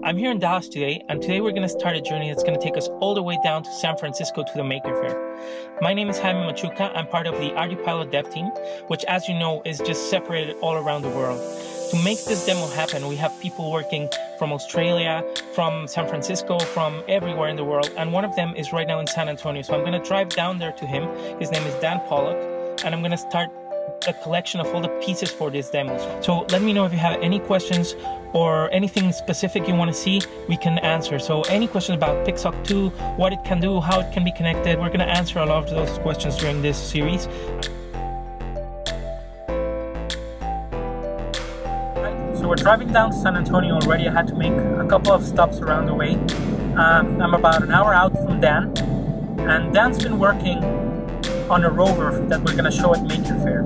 I'm here in Dallas today, and today we're going to start a journey that's going to take us all the way down to San Francisco to the Maker Faire. My name is Jaime Machuca. I'm part of the ArduPilot dev team, which, as you know, is just separated all around the world. To make this demo happen, we have people working from Australia, from San Francisco, from everywhere in the world, and one of them is right now in San Antonio. So I'm going to drive down there to him. His name is Dan Pollock, and I'm going to start a collection of all the pieces for this demo. So let me know if you have any questions or anything specific you want to see, we can answer. So any questions about PixHawk 2, what it can do, how it can be connected, we're going to answer a lot of those questions during this series. So we're driving down to San Antonio already. I had to make a couple of stops around the way. Um, I'm about an hour out from Dan, and Dan's been working on a rover that we're going to show at Maker Faire.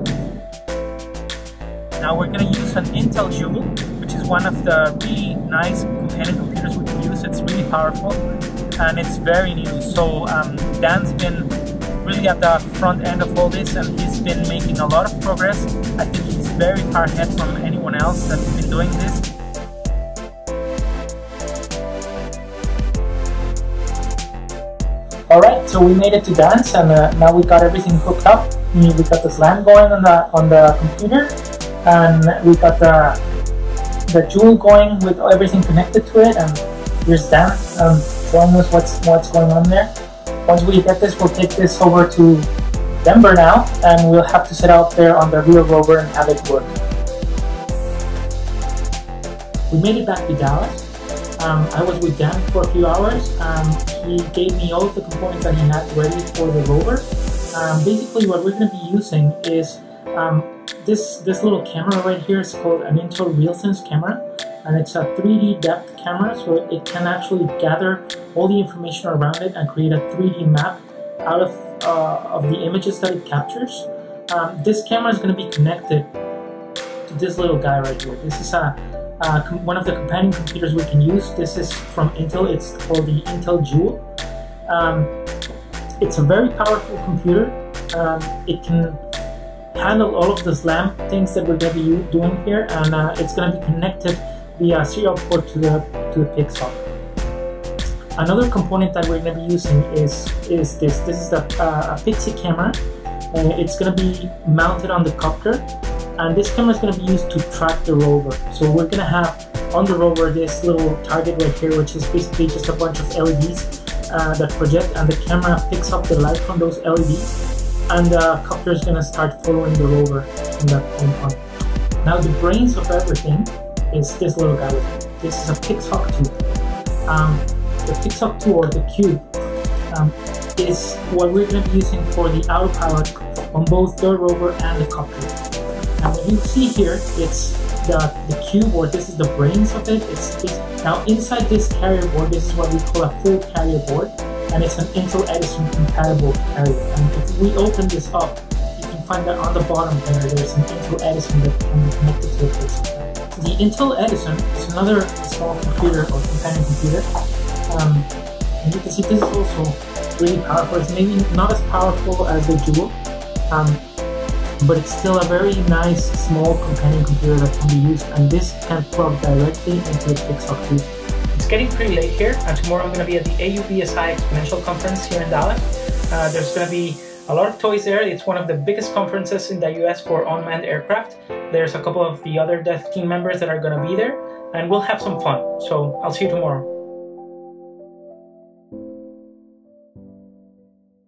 Now we're going to use an Intel Joule, which is one of the really nice companion computers we can use. It's really powerful and it's very new. So um, Dan's been really at the front end of all this and he's been making a lot of progress. I think he's very far ahead from anyone else that's been doing this. Alright, so we made it to Dan's and uh, now we got everything hooked up. We got the LAN going on the on the computer and we got the the Joule going with everything connected to it and here's Dan um, showing us what's what's going on there. Once we get this, we'll take this over to Denver now and we'll have to set out there on the real rover and have it work. We made it back to Dallas um, I was with Dan for a few hours. Um, he gave me all of the components that he had ready for the rover. Um, basically, what we're going to be using is um, this this little camera right here is called an Intel RealSense camera, and it's a 3D depth camera, so it can actually gather all the information around it and create a 3D map out of uh, of the images that it captures. Um, this camera is going to be connected to this little guy right here. This is a uh, one of the companion computers we can use. This is from Intel. It's called the Intel Joule. Um, it's a very powerful computer. Um, it can handle all of the SLAM things that we're going to be doing here, and uh, it's going to be connected via serial port to the to the PixHawk. Another component that we're going to be using is is this. This is the uh, a Pixy camera. Uh, it's going to be mounted on the copter and this camera is going to be used to track the rover. So we're going to have on the rover this little target right here, which is basically just a bunch of LEDs uh, that project, and the camera picks up the light from those LEDs, and the copter is going to start following the rover from that point on. Now the brains of everything is this little guy. This is a PixHawk 2. Um, the PixHawk 2 or the Cube um, is what we're going to be using for the autopilot on both the rover and the copter. Now what you see here, it's the, the cube or this is the brains of it. It's, it's, now inside this carrier board, this is what we call a full carrier board and it's an Intel Edison compatible carrier. And if we open this up, you can find that on the bottom there, there's an Intel Edison that can be connected to it. The Intel Edison is another small computer or companion computer. Um, and you can see this is also really powerful. It's maybe not as powerful as the Joule, um, but it's still a very nice small companion computer that can be used and this can plug directly into the PixHawk 2. It's getting pretty late here and tomorrow I'm going to be at the AUVSI XPONENTIAL Conference here in Dallas. Uh, there's going to be a lot of toys there. It's one of the biggest conferences in the US for unmanned aircraft. There's a couple of the other Dev team members that are going to be there and we'll have some fun. So I'll see you tomorrow.